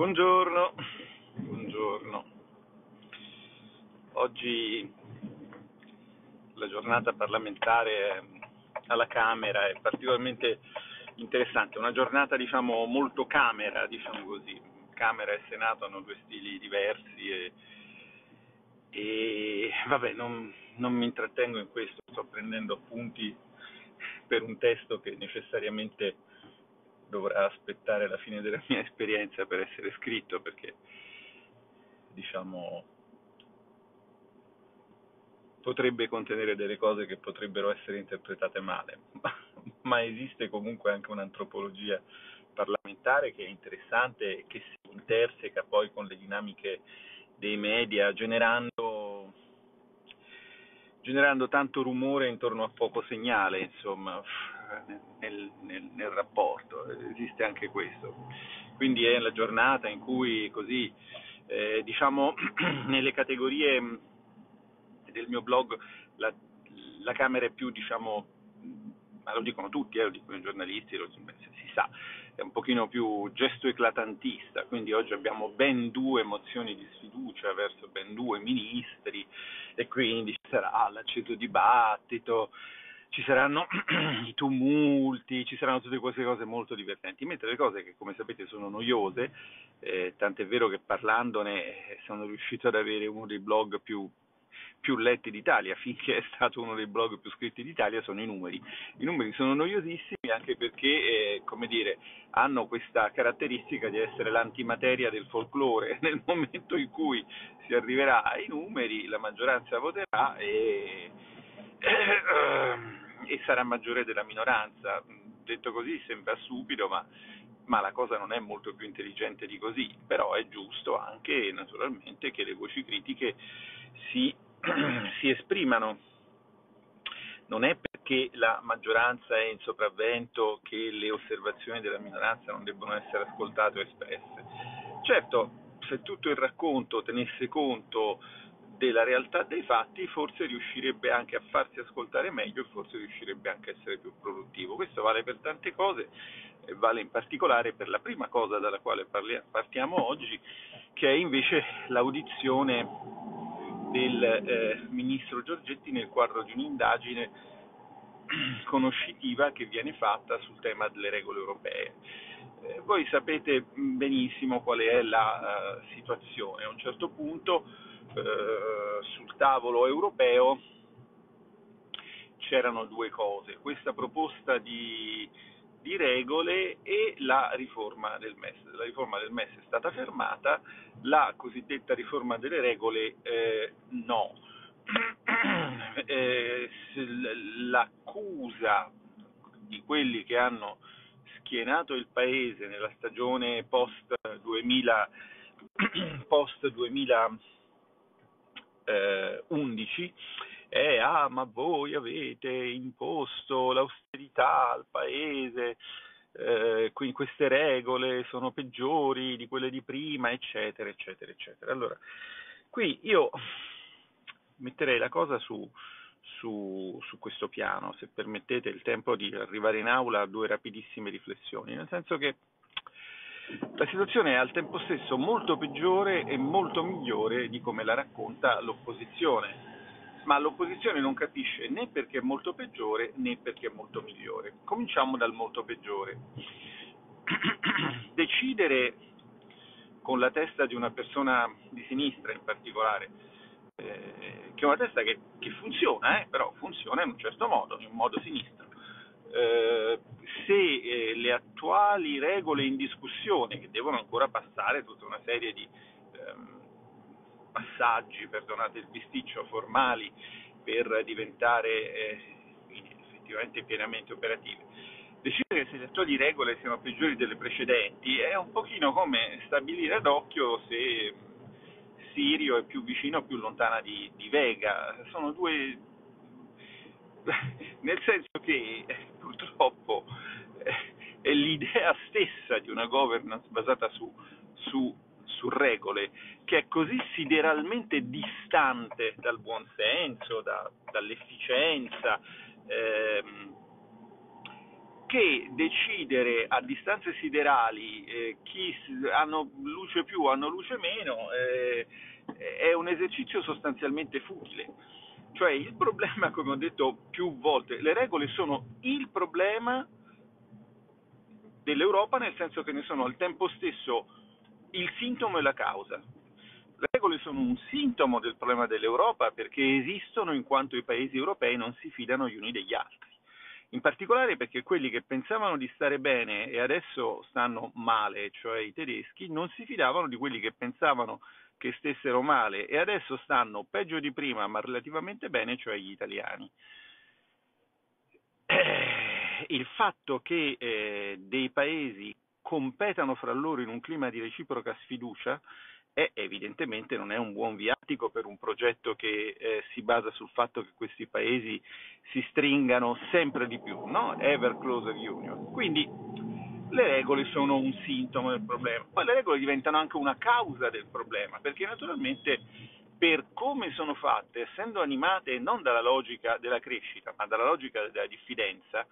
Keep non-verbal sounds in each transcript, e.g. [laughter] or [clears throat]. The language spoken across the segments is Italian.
Buongiorno, buongiorno. Oggi la giornata parlamentare alla Camera è particolarmente interessante, una giornata diciamo molto Camera, diciamo così. Camera e Senato hanno due stili diversi e, e vabbè, non, non mi intrattengo in questo, sto prendendo appunti per un testo che necessariamente dovrà aspettare la fine della mia esperienza per essere scritto perché diciamo potrebbe contenere delle cose che potrebbero essere interpretate male, [laughs] ma, esiste comunque anche un'antropologia parlamentare che è interessante e che si interseca poi con le dinamiche dei media generando generando tanto rumore intorno a poco segnale, insomma, nel, nel, nel, rapporto, esiste anche questo. Quindi è la giornata in cui così, eh, diciamo, [clears throat] nelle categorie del mio blog la, la Camera è più, diciamo, ma lo dicono tutti, eh, lo dicono i giornalisti, lo, si sa, è un pochino più gesto eclatantista, quindi oggi abbiamo ben due mozioni di sfiducia verso ben due ministri e quindi ci sarà l'acceso dibattito, ci saranno [clears throat] i tumulti, ci saranno tutte queste cose molto divertenti, mentre le cose che come sapete sono noiose, eh, tant'è vero che parlandone sono riuscito ad avere uno dei blog più più letti d'Italia, [laughs] finché è stato uno dei blog più scritti d'Italia, sono i numeri. I numeri sono noiosissimi anche perché, eh, come dire, hanno questa caratteristica di essere l'antimateria del folklore. [laughs] Nel momento in cui si arriverà ai numeri, la maggioranza voterà e, e, [clears throat] e sarà maggiore della minoranza. Detto così sembra stupido, ma ma la cosa non è molto più intelligente di così, però è giusto anche naturalmente che le voci critiche si [clears throat] si esprimano. Non è perché la maggioranza è in sopravvento che le osservazioni della minoranza non debbono essere ascoltate o espresse. Certo, se tutto il racconto tenesse conto della realtà dei fatti, forse riuscirebbe anche a farsi ascoltare meglio e forse riuscirebbe anche a essere più produttivo. Questo vale per tante cose e vale in particolare per la prima cosa dalla quale partiamo oggi, che è invece l'audizione del eh, ministro Giorgetti nel quadro di un'indagine [clears throat] conoscitiva che viene fatta sul tema delle regole europee. Eh, voi sapete benissimo qual è la uh, situazione. A un certo punto uh, sul tavolo europeo c'erano due cose, questa proposta di di regole e la riforma del MES. La riforma del MES è stata fermata, la cosiddetta riforma delle regole eh, no. [clears throat] Eh, l'accusa di quelli che hanno schienato il paese nella stagione post 2000 [clears throat] post 2011 è ah ma voi avete imposto l'austerità al paese, eh, queste regole sono peggiori di quelle di prima, eccetera, eccetera, eccetera. Allora, qui io metterei la cosa su, su, su, questo piano, se permettete il tempo di arrivare in aula a due rapidissime riflessioni, nel senso che la situazione è al tempo stesso molto peggiore e molto migliore di come la racconta l'opposizione ma l'opposizione non capisce né perché è molto peggiore né perché è molto migliore. Cominciamo dal molto peggiore. [clears throat] Decidere con la testa di una persona di sinistra in particolare, eh, che è una testa che, che funziona, eh, però funziona in un certo modo, in un modo sinistro. Eh, se eh, le attuali regole in discussione, che devono ancora passare tutta una serie di ehm, passaggi, perdonate il bisticcio, formali per diventare eh, effettivamente pienamente operative. Decidere se le attuali regole siano peggiori delle precedenti è un pochino come stabilire ad occhio se Sirio è più vicino o più lontana di, di Vega. Sono due [laughs] nel senso che purtroppo è l'idea stessa di una governance basata su, su su regole, che è così sideralmente distante dal buonsenso, da, dall'efficienza, ehm, che decidere a distanze siderali eh, chi hanno luce più, hanno luce meno, eh, è un esercizio sostanzialmente futile. Cioè il problema, [laughs] come ho detto più volte, le regole sono il problema dell'Europa nel senso che ne sono al tempo stesso il sintomo e la causa. Le regole sono un sintomo del problema dell'Europa perché esistono in quanto i paesi europei non si fidano gli uni degli altri in particolare perché quelli che pensavano di stare bene e adesso stanno male, cioè i tedeschi, non si fidavano di quelli che pensavano che stessero male e adesso stanno peggio di prima ma relativamente bene, cioè gli italiani. Eh, il fatto che eh, dei paesi competano fra loro in un clima di reciproca sfiducia e evidentemente non è un buon viatico per un progetto che eh, si basa sul fatto che questi paesi si stringano sempre di più, no? ever closer union. Quindi le regole sono un sintomo del problema, poi le regole diventano anche una causa del problema, perché naturalmente per come sono fatte, essendo animate non dalla logica della crescita, ma dalla logica della diffidenza,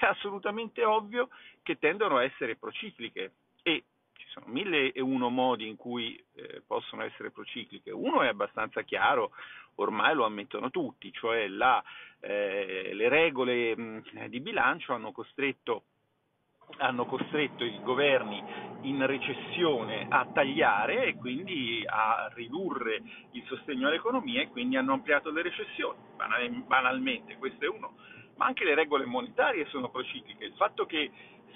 è assolutamente ovvio che tendono a essere procicliche e sono mille e uno modi in cui eh, possono essere procicliche. Uno è abbastanza chiaro, ormai lo ammettono tutti, cioè la, eh, le regole mh, di bilancio hanno costretto, hanno costretto i governi in recessione a tagliare e quindi a ridurre il sostegno all'economia e quindi hanno ampliato le recessioni, banalmente, questo è uno. Ma anche le regole monetarie sono procicliche. Il fatto che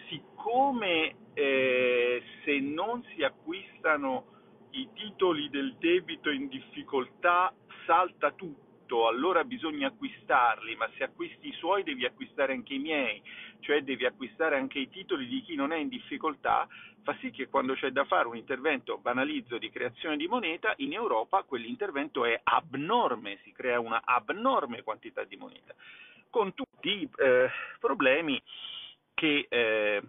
siccome eh, se non si acquistano i titoli del debito in difficoltà salta tutto, allora bisogna acquistarli, ma se acquisti i suoi devi acquistare anche i miei, cioè devi acquistare anche i titoli di chi non è in difficoltà, fa sì che quando c'è da fare un intervento, banalizzo, di creazione di moneta, in Europa quell'intervento è abnorme, si crea una abnorme quantità di moneta, con tutti i eh, problemi che, eh,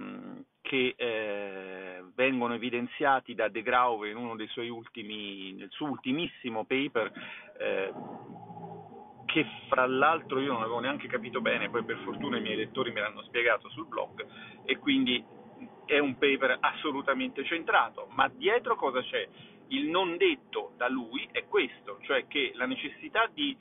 che eh, vengono evidenziati da De Grauve in uno dei suoi ultimi, nel suo ultimissimo paper, eh, che fra l'altro io non avevo neanche capito bene, poi per fortuna i miei lettori me l'hanno spiegato sul blog, e quindi è un paper assolutamente centrato, ma dietro cosa c'è? Il non detto da lui è questo, cioè che la necessità di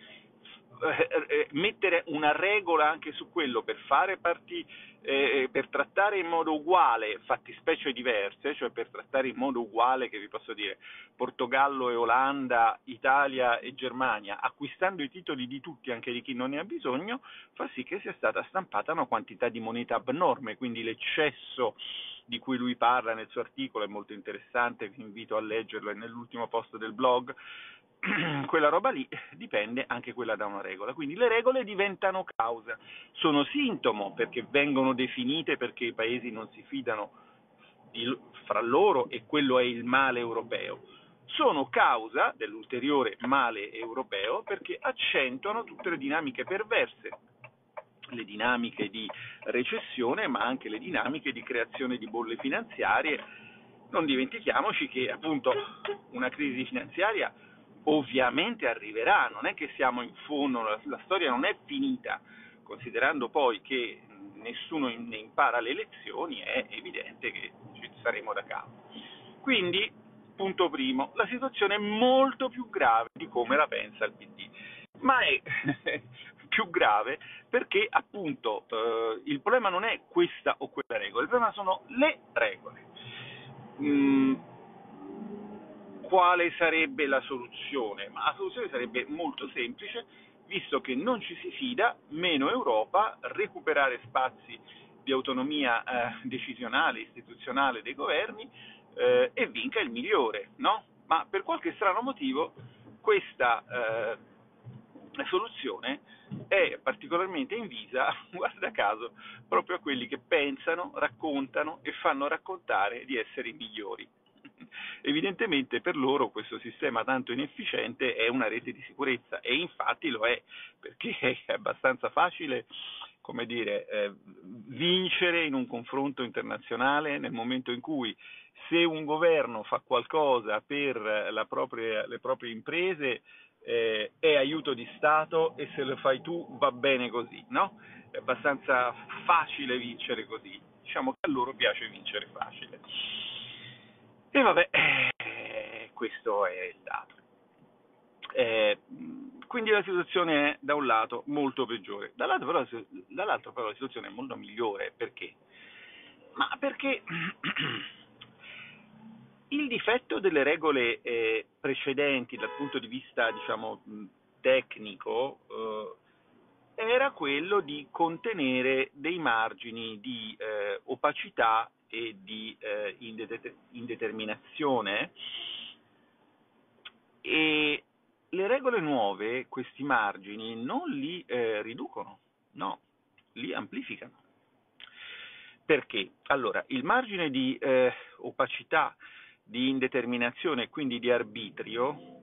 eh, eh, mettere una regola anche su quello per fare parti, eh, per trattare in modo uguale fattispecie diverse, cioè per trattare in modo uguale, che vi posso dire, Portogallo e Olanda, Italia e Germania, acquistando i titoli di tutti, anche di chi non ne ha bisogno, fa sì che sia stata stampata una quantità di moneta abnorme, quindi l'eccesso di cui lui parla nel suo articolo è molto interessante, vi invito a leggerlo, è nell'ultimo post del blog, [clears throat] quella roba lì dipende anche quella da una regola. Quindi le regole diventano causa, sono sintomo perché vengono definite perché i paesi non si fidano di, fra loro e quello è il male europeo. Sono causa dell'ulteriore male europeo perché accentuano tutte le dinamiche perverse, le dinamiche di recessione ma anche le dinamiche di creazione di bolle finanziarie. Non dimentichiamoci che appunto una crisi finanziaria ovviamente arriverà, non è che siamo in fondo, la, la storia non è finita, considerando poi che nessuno ne impara le lezioni, è evidente che ci saremo da capo. Quindi, punto primo, la situazione è molto più grave di come la pensa il PD, ma è [laughs] più grave perché appunto eh, il problema non è questa o quella regola, il problema sono le regole. Mm, quale sarebbe la soluzione? Ma la soluzione sarebbe molto semplice, visto che non ci si fida, meno Europa, recuperare spazi di autonomia eh, decisionale, istituzionale dei governi eh, e vinca il migliore, no? Ma per qualche strano motivo questa eh, soluzione è particolarmente invisa, [laughs] guarda caso, proprio a quelli che pensano, raccontano e fanno raccontare di essere i migliori. Evidentemente per loro questo sistema tanto inefficiente è una rete di sicurezza e infatti lo è, perché [laughs] è abbastanza facile come dire, eh, vincere in un confronto internazionale nel momento in cui se un governo fa qualcosa per propria, le proprie imprese eh, è aiuto di Stato e se lo fai tu va bene così, no? è abbastanza facile vincere così. Diciamo che a loro piace vincere facile. E vabbè, eh, questo è il dato. Eh, quindi la situazione è da un lato molto peggiore, dall'altro però, dall'altro però la situazione è molto migliore perché? Ma perché [clears throat] il difetto delle regole eh, precedenti dal punto di vista diciamo, tecnico eh, era quello di contenere dei margini di eh, opacità e di eh, indeterminazione e le regole nuove questi margini non li eh, riducono, no, li amplificano. Perché? Allora, il margine di eh, opacità, di indeterminazione e quindi di arbitrio,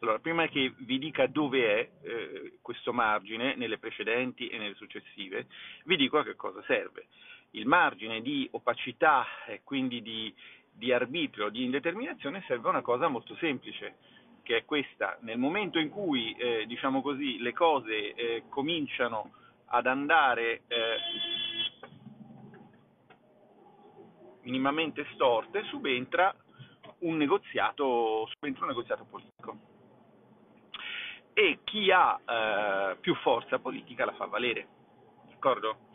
allora, prima che vi dica dove è eh, questo margine, nelle precedenti e nelle successive, vi dico a che cosa serve. Il margine di opacità e quindi di, di arbitrio, di indeterminazione serve a una cosa molto semplice, che è questa, nel momento in cui eh, diciamo così, le cose eh, cominciano ad andare eh, minimamente storte, subentra un negoziato, subentra un negoziato politico. E chi ha eh, più forza politica la fa valere. D'accordo?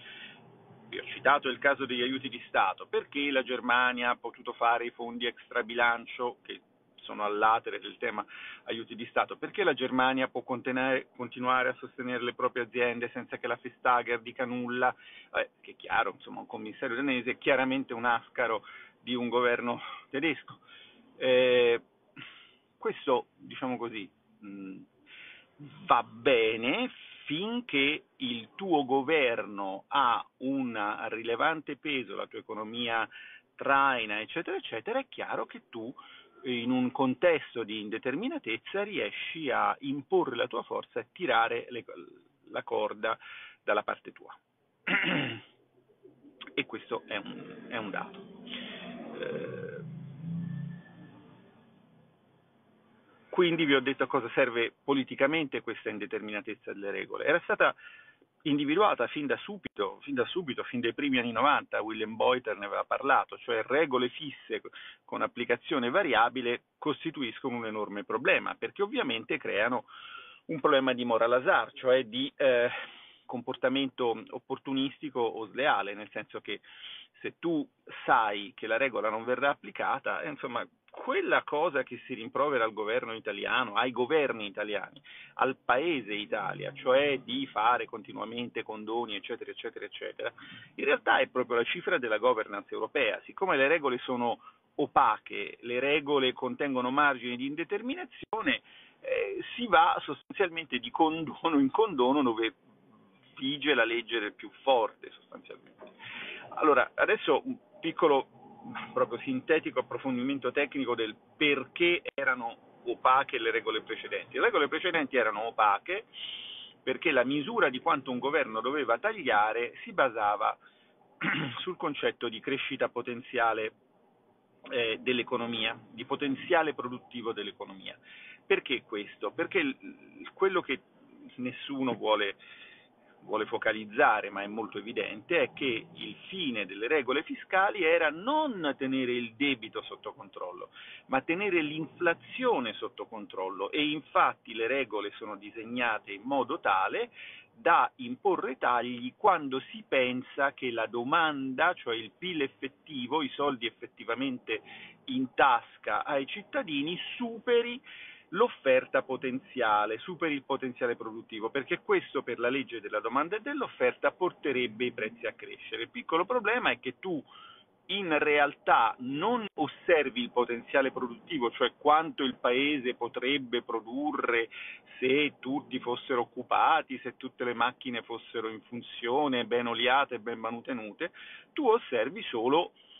Vi ho citato il caso degli aiuti di Stato, perché la Germania ha potuto fare i fondi extra bilancio che sono all'atere del tema aiuti di Stato, perché la Germania può continuare a sostenere le proprie aziende senza che la Vestager dica nulla, eh, che è chiaro, insomma un commissario danese è chiaramente un ascaro di un governo tedesco. Eh, questo, diciamo così, mh, va bene finché il tuo governo ha un rilevante peso, la tua economia traina, eccetera, eccetera, è chiaro che tu in un contesto di indeterminatezza riesci a imporre la tua forza e tirare le, la corda dalla parte tua. [clears throat] e questo è un, è un dato. Eh, quindi vi ho detto a cosa serve politicamente questa indeterminatezza delle regole. Era stata individuata fin da subito, fin da subito, fin dai primi anni 90, William Boyter ne aveva parlato, cioè regole fisse con applicazione variabile costituiscono un enorme problema, perché ovviamente creano un problema di moral hazard, cioè di eh, comportamento opportunistico o sleale, nel senso che se tu sai che la regola non verrà applicata, eh, insomma, quella cosa che si rimprovera al governo italiano, ai governi italiani, al paese Italia, cioè di fare continuamente condoni, eccetera, eccetera, eccetera, in realtà è proprio la cifra della governance europea. Siccome le regole sono opache, le regole contengono margini di indeterminazione, eh, si va sostanzialmente di condono in condono dove vige la legge del più forte, sostanzialmente. Allora, adesso un piccolo proprio sintetico approfondimento tecnico del perché erano opache le regole precedenti. Le regole precedenti erano opache perché la misura di quanto un governo doveva tagliare si basava [clears throat] sul concetto di crescita potenziale eh, dell'economia, di potenziale produttivo dell'economia. Perché questo? Perché quello che nessuno vuole vuole focalizzare, ma è molto evidente, è che il fine delle regole fiscali era non tenere il debito sotto controllo, ma tenere l'inflazione sotto controllo. E infatti le regole sono disegnate in modo tale da imporre tagli quando si pensa che la domanda, cioè il PIL effettivo, i soldi effettivamente in tasca ai cittadini, superi l'offerta potenziale, superi il potenziale produttivo, perché questo per la legge della domanda e dell'offerta porterebbe i prezzi a crescere. Il piccolo problema è che tu in realtà non osservi il potenziale produttivo, cioè quanto il paese potrebbe produrre se tutti fossero occupati, se tutte le macchine fossero in funzione, ben oliate ben manutenute, tu osservi solo eh,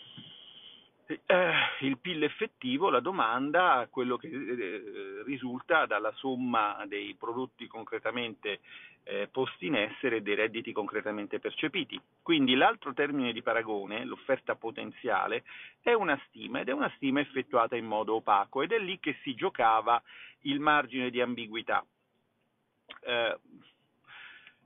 il PIL effettivo, la domanda, quello che eh, risulta dalla somma dei prodotti concretamente eh, posti in essere e dei redditi concretamente percepiti. Quindi l'altro termine di paragone, l'offerta potenziale, è una stima ed è una stima effettuata in modo opaco ed è lì che si giocava il margine di ambiguità. Eh,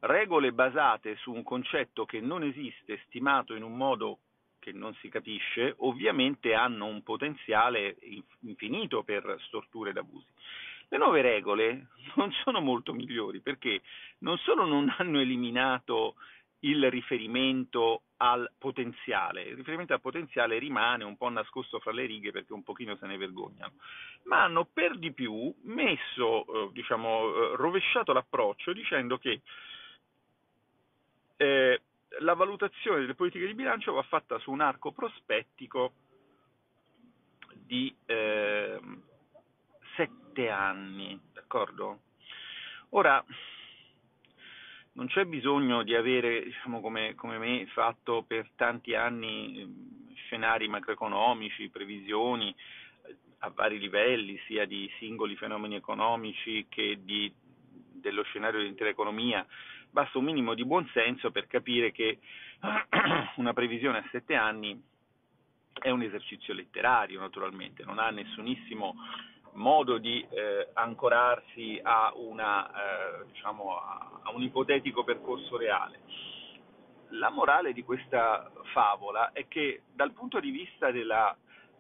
regole basate su un concetto che non esiste, stimato in un modo che non si capisce, ovviamente hanno un potenziale infinito per storture ed abusi. Le nuove regole [laughs] non sono molto migliori perché non solo non hanno eliminato il riferimento al potenziale, il riferimento al potenziale rimane un po' nascosto fra le righe perché un pochino se ne vergognano, ma hanno per di più messo, eh, diciamo, eh, rovesciato l'approccio dicendo che eh, la valutazione delle politiche di bilancio va fatta su un arco prospettico di eh, sette anni, d'accordo? Ora, non c'è bisogno di avere, diciamo, come, come, me, fatto per tanti anni ehm, scenari macroeconomici, previsioni eh, a vari livelli, sia di singoli fenomeni economici che di, dello scenario dell'intera economia, basta un minimo di buonsenso per capire che [clears throat] una previsione a sette anni è un esercizio letterario, naturalmente, non ha nessunissimo modo di eh, ancorarsi a, una, eh, diciamo, a, un ipotetico percorso reale. La morale di questa favola è che dal punto di vista della,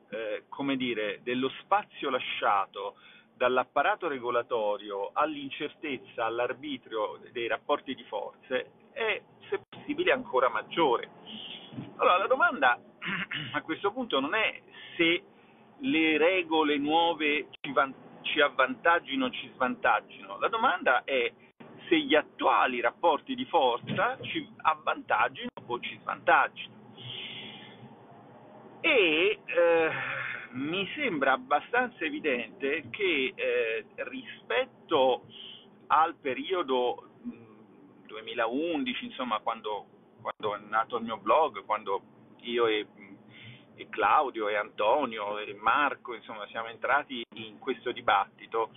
eh, dire, dello spazio lasciato dall'apparato regolatorio all'incertezza, all'arbitrio dei rapporti di forze è, se possibile, ancora maggiore. Allora, la domanda [clears throat] a questo punto non è se le regole nuove ci, van- ci avvantaggino o ci svantaggino. La domanda è se gli attuali rapporti di forza ci avvantaggino o ci svantaggino. E eh, mi sembra abbastanza evidente che eh, rispetto al periodo mh, 2011, insomma, quando, quando, è nato il mio blog, quando io e e Claudio e Antonio e Marco, insomma siamo entrati in questo dibattito,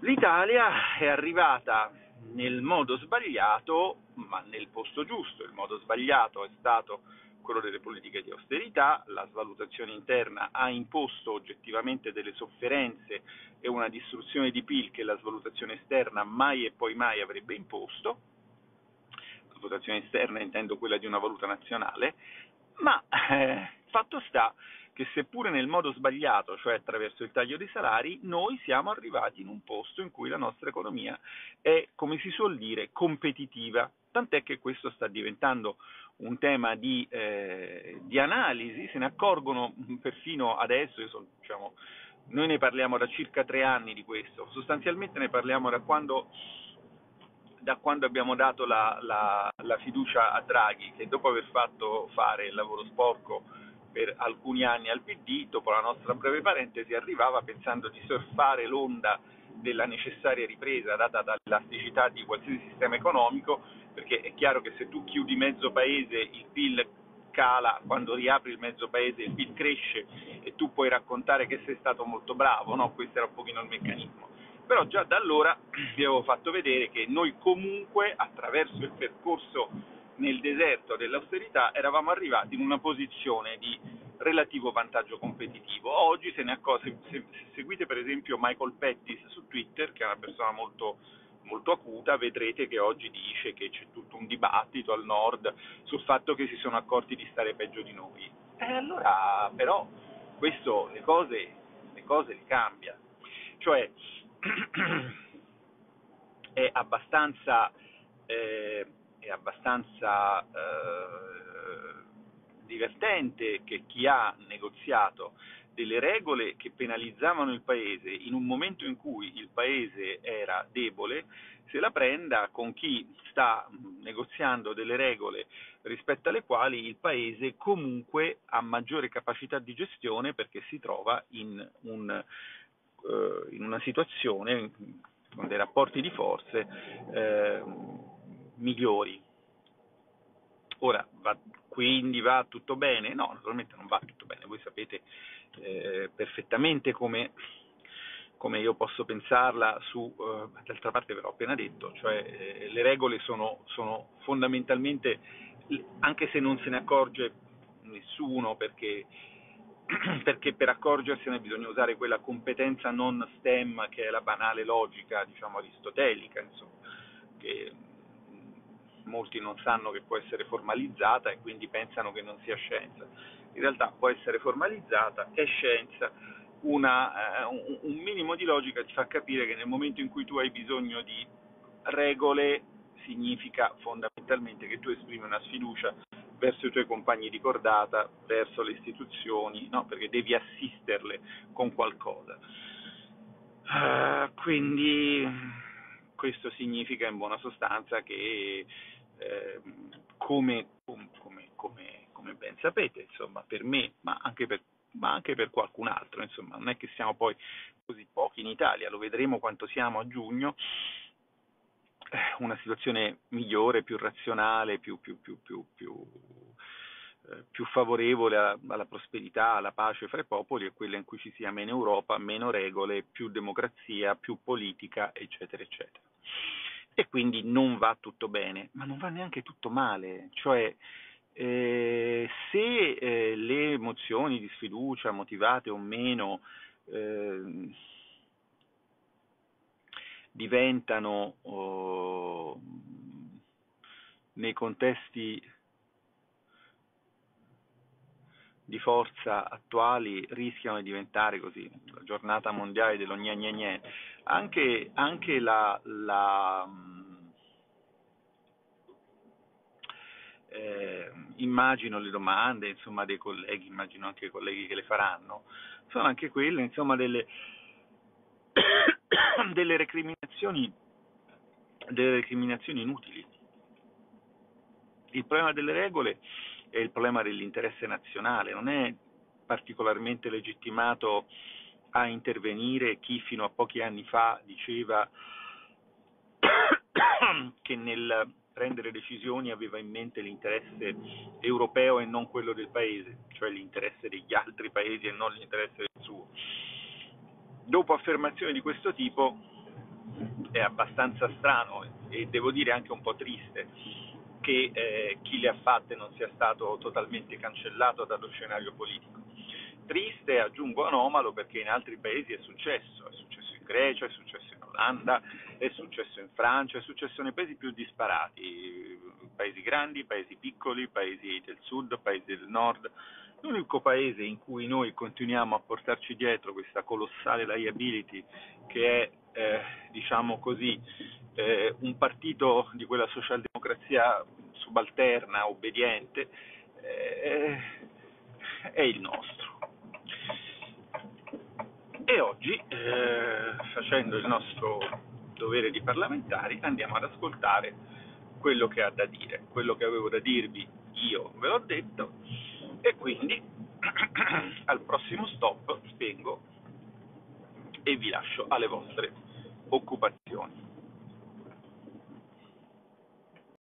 l'Italia è arrivata nel modo sbagliato, ma nel posto giusto. Il modo sbagliato è stato quello delle politiche di austerità, la svalutazione interna ha imposto oggettivamente delle sofferenze e una distruzione di PIL che la svalutazione esterna mai e poi mai avrebbe imposto. Svalutazione esterna intendo quella di una valuta nazionale, ma eh, fatto sta che seppure nel modo sbagliato, cioè attraverso il taglio dei salari, noi siamo arrivati in un posto in cui la nostra economia è, come si suol dire, competitiva, tant'è che questo sta diventando un tema di, eh, di analisi, se ne accorgono perfino adesso, sono, diciamo, noi ne parliamo da circa tre anni di questo, sostanzialmente ne parliamo da quando da quando abbiamo dato la, la, la, fiducia a Draghi, che dopo aver fatto fare il lavoro sporco per alcuni anni al PD, dopo la nostra breve parentesi, arrivava pensando di surfare l'onda della necessaria ripresa data dall'elasticità di qualsiasi sistema economico, perché è chiaro che se tu chiudi mezzo paese il PIL cala, quando riapri il mezzo paese il PIL cresce e tu puoi raccontare che sei stato molto bravo, no? questo era un pochino il meccanismo però già da allora [clears throat] vi avevo fatto vedere che noi comunque attraverso il percorso nel deserto dell'austerità eravamo arrivati in una posizione di relativo vantaggio competitivo. Oggi se ne accorge, se, se seguite per esempio Michael Pettis su Twitter, che è una persona molto, molto acuta, vedrete che oggi dice che c'è tutto un dibattito al nord sul fatto che si sono accorti di stare peggio di noi. E allora però questo le cose, le cose le cambia. Cioè, [clears throat] è abbastanza, eh, è abbastanza eh, divertente che chi ha negoziato delle regole che penalizzavano il paese in un momento in cui il paese era debole, se la prenda con chi sta negoziando delle regole rispetto alle quali il paese comunque ha maggiore capacità di gestione perché si trova in un eh, in una situazione con dei rapporti di forze eh, migliori. Ora, va, quindi va tutto bene? No, naturalmente non va tutto bene, voi sapete eh, perfettamente come, come, io posso pensarla su, eh, d'altra parte ve l'ho appena detto, cioè eh, le regole sono, sono fondamentalmente, anche se non se ne accorge nessuno perché [clears throat] perché per accorgersene bisogna usare quella competenza non STEM che è la banale logica, diciamo, aristotelica, insomma, che molti non sanno che può essere formalizzata e quindi pensano che non sia scienza. In realtà può essere formalizzata, è scienza, una, uh, un minimo di logica ti fa capire che nel momento in cui tu hai bisogno di regole significa fondamentalmente che tu esprimi una sfiducia verso i tuoi compagni di cordata, verso le istituzioni, no? perché devi assisterle con qualcosa. Uh, quindi questo significa in buona sostanza che, eh, come, come, come, come, ben sapete, insomma, per me, ma anche per, ma anche per qualcun altro, insomma, non è che siamo poi così pochi in Italia, lo vedremo quanto siamo a giugno, eh, una situazione migliore, più razionale, più, più, più, più eh, più favorevole alla prosperità, alla pace fra i popoli è quella in cui ci sia meno Europa, meno regole, più democrazia, più politica, eccetera, eccetera. E quindi non va tutto bene, ma non va neanche tutto male, cioè eh, se eh, le emozioni di sfiducia, motivate o meno, eh, diventano oh, nei contesti di forza attuali rischiano di diventare così, la giornata mondiale dello gne gne gne, anche, anche la, la eh, immagino le domande insomma, dei colleghi, immagino anche i colleghi che le faranno, sono anche quelle insomma, delle, [coughs] delle, recriminazioni, delle recriminazioni inutili. Il problema delle regole è il problema dell'interesse nazionale, non è particolarmente legittimato a intervenire chi fino a pochi anni fa diceva [coughs] che nel prendere decisioni aveva in mente l'interesse europeo e non quello del paese, cioè l'interesse degli altri paesi e non l'interesse del suo. Dopo affermazioni di questo tipo è abbastanza strano e devo dire anche un po' triste che eh, chi le ha fatte non sia stato totalmente cancellato dallo scenario politico. Triste, aggiungo anomalo, perché in altri paesi è successo, è successo in Grecia, è successo in Olanda, è successo in Francia, è successo nei paesi più disparati, paesi grandi, paesi piccoli, paesi del sud, paesi del nord. L'unico paese in cui noi continuiamo a portarci dietro questa colossale liability che è, eh, diciamo così, eh, un partito di quella socialdemocrazia subalterna, obbediente, eh, è il nostro. E oggi, eh, facendo il nostro dovere di parlamentari, andiamo ad ascoltare quello che ha da dire. Quello che avevo da dirvi io ve l'ho detto e quindi [clears throat] al prossimo stop spengo e vi lascio alle vostre occupazioni.